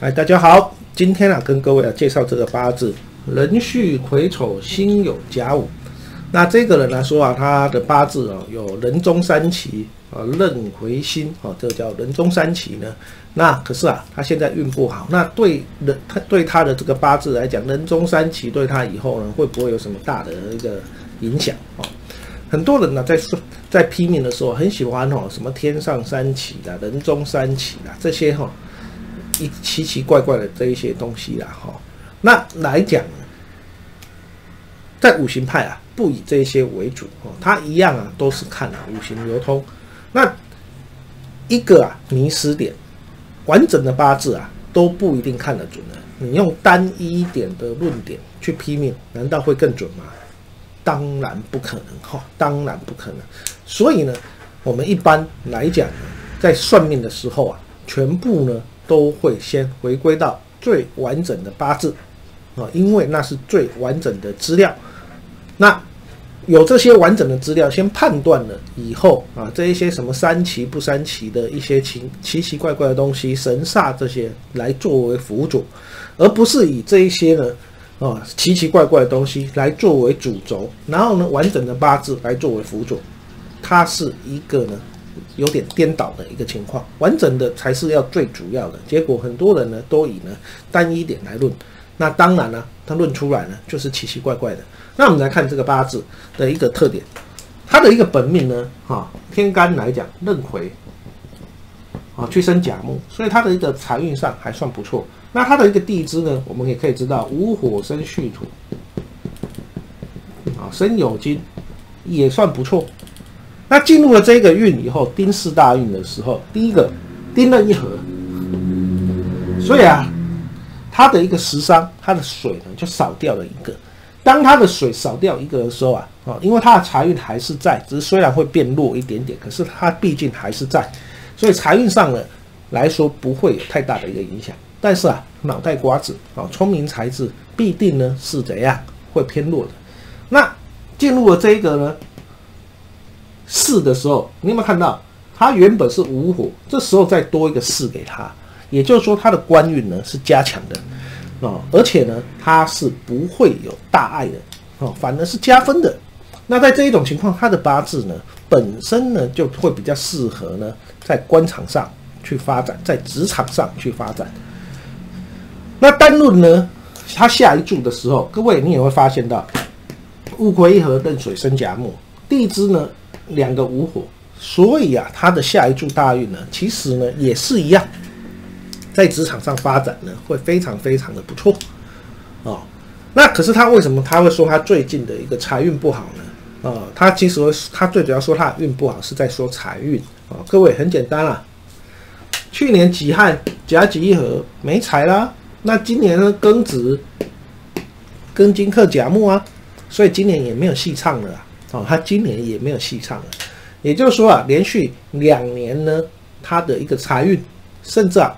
哎，大家好，今天啊，跟各位啊介绍这个八字壬戌癸丑辛酉甲午。那这个人来说啊，他的八字啊有壬中三奇啊，壬癸辛啊，这叫壬中三奇呢。那可是啊，他现在运不好。那对人他对他的这个八字来讲，壬中三奇对他以后呢，会不会有什么大的一个影响啊？很多人呢，在说在批命的时候，很喜欢哦，什么天上三奇啦，人中三奇啦，这些哈。一奇奇怪怪的这一些东西啦，哈，那来讲呢，在五行派啊，不以这些为主哦，它一样啊，都是看啊五行流通。那一个啊，迷失点，完整的八字啊，都不一定看得准的。你用单一点的论点去批命，难道会更准吗？当然不可能哈，当然不可能。所以呢，我们一般来讲，在算命的时候啊，全部呢。都会先回归到最完整的八字啊，因为那是最完整的资料。那有这些完整的资料，先判断了以后啊，这一些什么三奇不三奇的一些奇奇奇怪怪的东西、神煞这些来作为辅佐，而不是以这一些呢啊奇奇怪怪的东西来作为主轴，然后呢完整的八字来作为辅佐，它是一个呢。有点颠倒的一个情况，完整的才是要最主要的。结果很多人呢都以呢单一点来论，那当然呢，他论出来呢就是奇奇怪怪的。那我们来看这个八字的一个特点，它的一个本命呢，哈天干来讲壬癸，啊去生甲木，所以它的一个财运上还算不错。那它的一个地支呢，我们也可以知道午火生戌土，啊生酉金也算不错。那进入了这个运以后，丁巳大运的时候，第一个丁了一合，所以啊，它的一个食伤，它的水呢就少掉了一个。当它的水少掉一个的时候啊，啊，因为它的财运还是在，只是虽然会变弱一点点，可是它毕竟还是在，所以财运上呢来说不会有太大的一个影响。但是啊，脑袋瓜子啊，聪明才智必定呢是怎样会偏弱的。那进入了这一个呢？四的时候，你有没有看到？它原本是五火，这时候再多一个四给他，也就是说，他的官运呢是加强的哦，而且呢，他是不会有大碍的哦，反而是加分的。那在这一种情况，他的八字呢本身呢就会比较适合呢在官场上去发展，在职场上去发展。那单论呢，他下一注的时候，各位你也会发现到戊癸一合，壬水生甲木，地支呢。两个无火，所以啊，他的下一柱大运呢，其实呢也是一样，在职场上发展呢会非常非常的不错哦。那可是他为什么他会说他最近的一个财运不好呢？啊，他其实他最主要说他运不好是在说财运啊。各位很简单啦，去年己亥甲己一合没财啦，那今年呢庚子庚金克甲木啊，所以今年也没有戏唱了。哦，他今年也没有戏唱了，也就是说啊，连续两年呢，他的一个财运，甚至啊，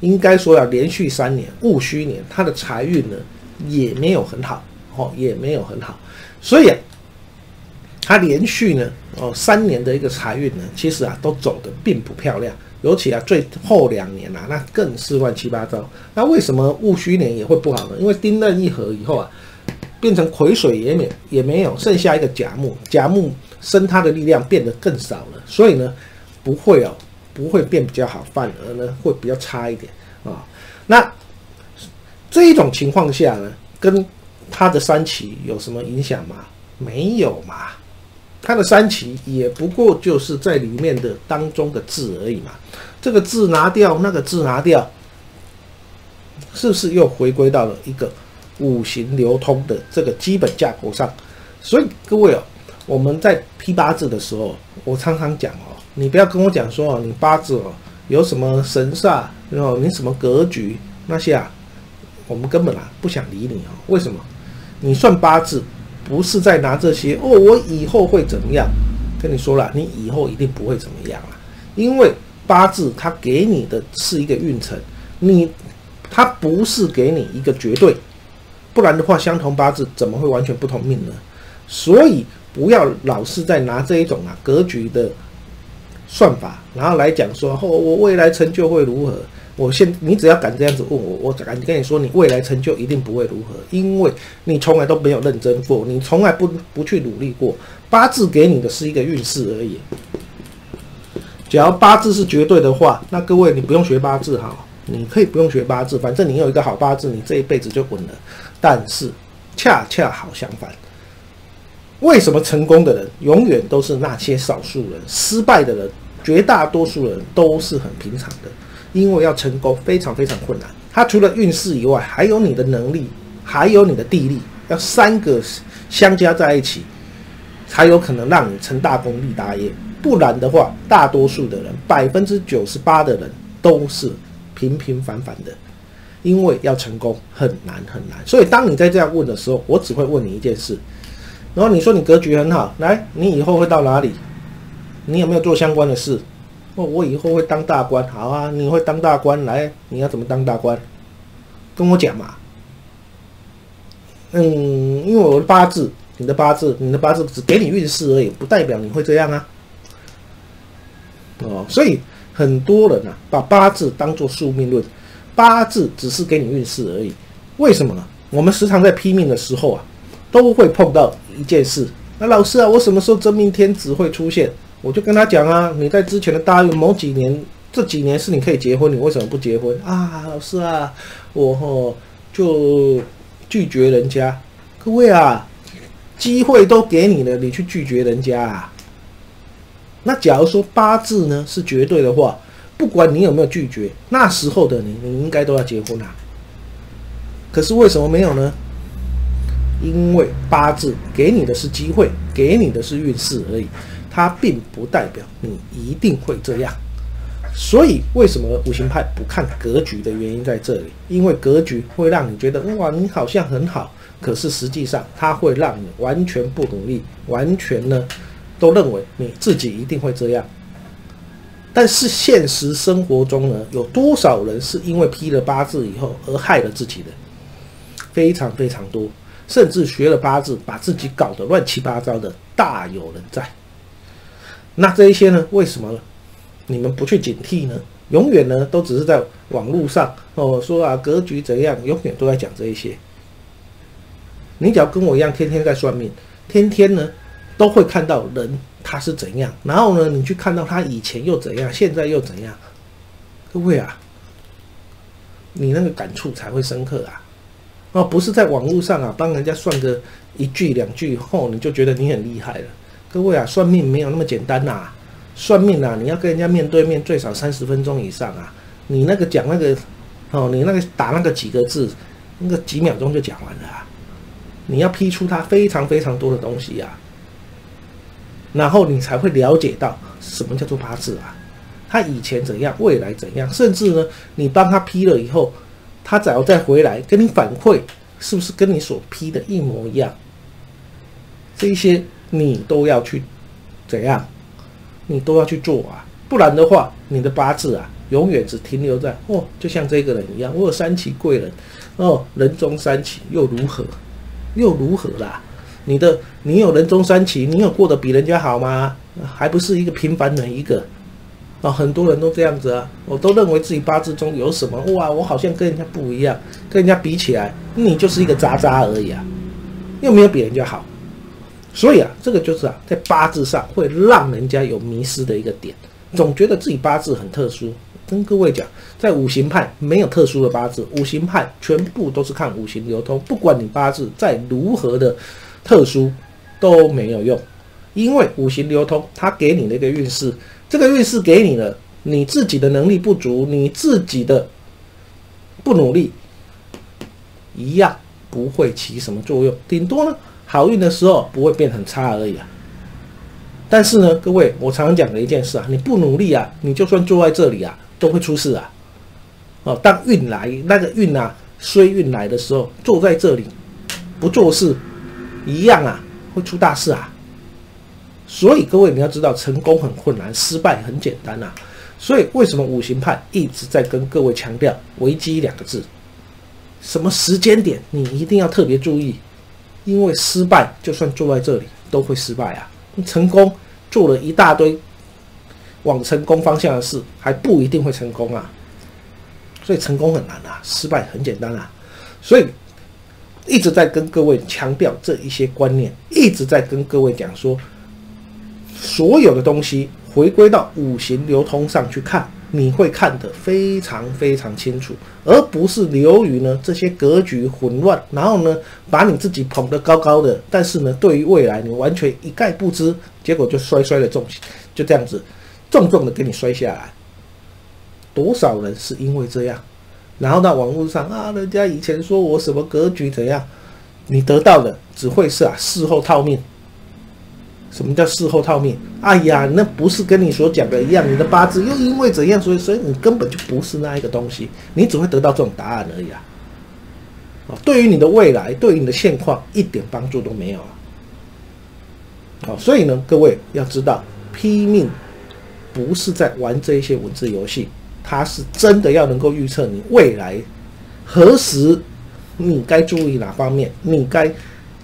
应该说要连续三年戊戌年，他的财运呢也没有很好，哦，也没有很好，所以啊，他连续呢，哦，三年的一个财运呢，其实啊，都走的并不漂亮，尤其啊，最后两年啊，那更是乱七八糟。那为什么戊戌年也会不好呢？因为丁壬一合以后啊。变成癸水也没也没有，剩下一个甲木，甲木生它的力量变得更少了，所以呢，不会哦，不会变比较好，反而呢会比较差一点啊。那这一种情况下呢，跟它的三奇有什么影响吗？没有嘛，它的三奇也不过就是在里面的当中的字而已嘛，这个字拿掉，那个字拿掉，是不是又回归到了一个？五行流通的这个基本架构上，所以各位哦，我们在批八字的时候，我常常讲哦，你不要跟我讲说哦，你八字哦有什么神煞，然后你什么格局那些啊，我们根本啊不想理你哦。为什么？你算八字不是在拿这些哦，我以后会怎么样？跟你说了，你以后一定不会怎么样啊，因为八字它给你的是一个运程，你它不是给你一个绝对。不然的话，相同八字怎么会完全不同命呢？所以不要老是在拿这一种啊格局的算法，然后来讲说哦，我未来成就会如何？我现你只要敢这样子问我，我敢跟你说，你未来成就一定不会如何，因为你从来都没有认真过，你从来不不去努力过。八字给你的是一个运势而已。只要八字是绝对的话，那各位你不用学八字哈，你可以不用学八字，反正你有一个好八字，你这一辈子就稳了。但是恰恰好相反，为什么成功的人永远都是那些少数人，失败的人绝大多数人都是很平常的？因为要成功非常非常困难，它除了运势以外，还有你的能力，还有你的地利，要三个相加在一起，才有可能让你成大功立大业。不然的话，大多数的人，百分之九十八的人都是平平凡凡的。因为要成功很难很难，所以当你在这样问的时候，我只会问你一件事。然后你说你格局很好，来，你以后会到哪里？你有没有做相关的事？哦，我以后会当大官，好啊，你会当大官，来，你要怎么当大官？跟我讲嘛。嗯，因为我的八字，你的八字，你的八字只给你运势而已，不代表你会这样啊。哦，所以很多人啊，把八字当做宿命论，八字只是给你运势而已。为什么呢？我们时常在批命的时候啊，都会碰到一件事。那老师啊，我什么时候真命天子会出现？我就跟他讲啊，你在之前的大运某几年，这几年是你可以结婚，你为什么不结婚啊？老师啊，我吼就拒绝人家。各位啊，机会都给你了，你去拒绝人家啊？那假如说八字呢是绝对的话，不管你有没有拒绝，那时候的你，你应该都要结婚啊。可是为什么没有呢？因为八字给你的是机会，给你的是运势而已。它并不代表你一定会这样，所以为什么五行派不看格局的原因在这里？因为格局会让你觉得哇，你好像很好，可是实际上它会让你完全不努力，完全呢都认为你自己一定会这样。但是现实生活中呢，有多少人是因为批了八字以后而害了自己的？非常非常多，甚至学了八字把自己搞得乱七八糟的，大有人在。那这一些呢？为什么你们不去警惕呢？永远呢都只是在网络上哦说啊格局怎样，永远都在讲这一些。你只要跟我一样，天天在算命，天天呢都会看到人他是怎样，然后呢你去看到他以前又怎样，现在又怎样，各位啊，你那个感触才会深刻啊！哦，不是在网络上啊帮人家算个一句两句后，你就觉得你很厉害了。各位啊，算命没有那么简单呐！算命啊，你要跟人家面对面，最少三十分钟以上啊！你那个讲那个，哦，你那个打那个几个字，那个几秒钟就讲完了啊！你要批出他非常非常多的东西啊，然后你才会了解到什么叫做八字啊，他以前怎样，未来怎样，甚至呢，你帮他批了以后，他只要再回来跟你反馈，是不是跟你所批的一模一样？这些。你都要去怎样？你都要去做啊，不然的话，你的八字啊，永远只停留在哦，就像这个人一样，我有三奇贵人，哦，人中三奇又如何？又如何啦？你的你有人中三奇，你有过得比人家好吗？还不是一个平凡人一个？啊，很多人都这样子啊，我都认为自己八字中有什么哇，我好像跟人家不一样，跟人家比起来，你就是一个渣渣而已啊，又没有比人家好。所以啊，这个就是啊，在八字上会让人家有迷失的一个点，总觉得自己八字很特殊。跟各位讲，在五行派没有特殊的八字，五行派全部都是看五行流通。不管你八字再如何的特殊，都没有用，因为五行流通，它给你的一个运势，这个运势给你了，你自己的能力不足，你自己的不努力，一样不会起什么作用，顶多呢。好运的时候不会变很差而已啊，但是呢，各位，我常常讲的一件事啊，你不努力啊，你就算坐在这里啊，都会出事啊。哦，当运来那个运啊，衰运来的时候，坐在这里不做事，一样啊，会出大事啊。所以各位你要知道，成功很困难，失败很简单呐。所以为什么五行派一直在跟各位强调危机两个字？什么时间点你一定要特别注意。因为失败，就算坐在这里都会失败啊！成功做了一大堆往成功方向的事，还不一定会成功啊！所以成功很难啊，失败很简单啊。所以一直在跟各位强调这一些观念，一直在跟各位讲说，所有的东西回归到五行流通上去看。你会看得非常非常清楚，而不是流于呢这些格局混乱，然后呢把你自己捧得高高的，但是呢对于未来你完全一概不知，结果就摔摔的重，就这样子重重的给你摔下来。多少人是因为这样，然后到网络上啊，人家以前说我什么格局怎样，你得到的只会是啊事后套命。什么叫事后套命？哎呀，那不是跟你所讲的一样，你的八字又因为怎样，所以所以你根本就不是那一个东西，你只会得到这种答案而已啊！啊，对于你的未来，对于你的现况一点帮助都没有啊！好，所以呢，各位要知道，拼命不是在玩这一些文字游戏，它是真的要能够预测你未来何时你该注意哪方面，你该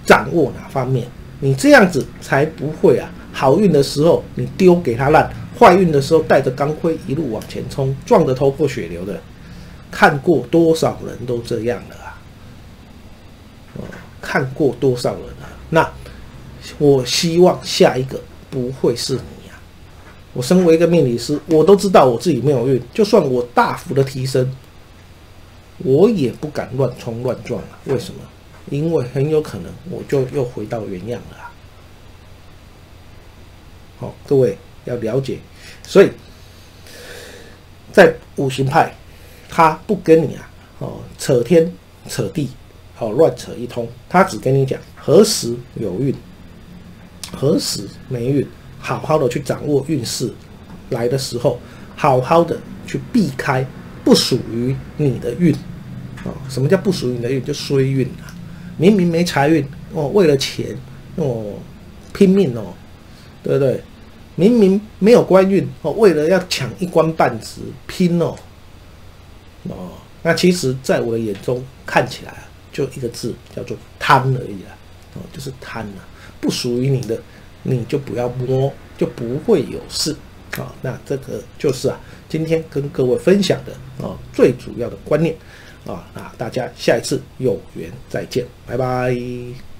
掌握哪方面。你这样子才不会啊！好运的时候你丢给他烂，坏运的时候带着钢盔一路往前冲，撞得头破血流的，看过多少人都这样了啊！哦，看过多少人啊？那我希望下一个不会是！我身为一个命理师，我都知道我自己没有运，就算我大幅的提升，我也不敢乱冲乱撞啊！为什么？因为很有可能我就又回到原样了。好，各位要了解，所以在五行派，他不跟你啊，哦，扯天扯地，哦，乱扯一通，他只跟你讲何时有运，何时没运，好好的去掌握运势，来的时候，好好的去避开不属于你的运，哦，什么叫不属于你的运？就衰运啊。明明没财运哦，为了钱哦拼命哦，对不对？明明没有官运哦，为了要抢一官半职拼哦哦，那其实在我的眼中看起来就一个字叫做贪而已啊哦，就是贪啊，不属于你的你就不要摸，就不会有事啊。那这个就是啊，今天跟各位分享的啊最主要的观念。啊，那大家下一次有缘再见，拜拜。